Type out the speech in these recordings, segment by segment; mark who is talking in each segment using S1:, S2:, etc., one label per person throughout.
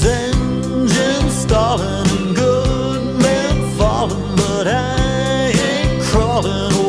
S1: his engine stalling, good men falling, but I ain't crawling.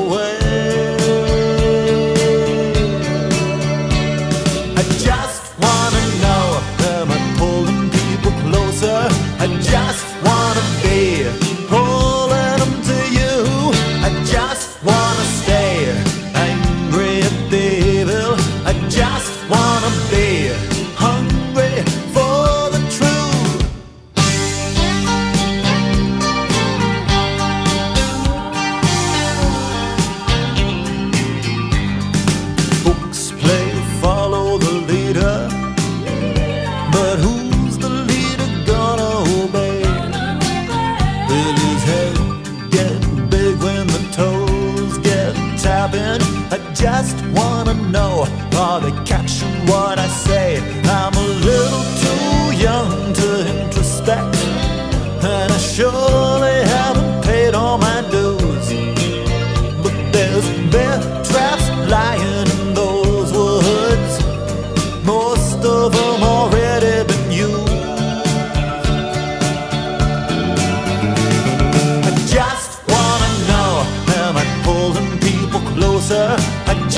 S1: just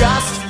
S1: just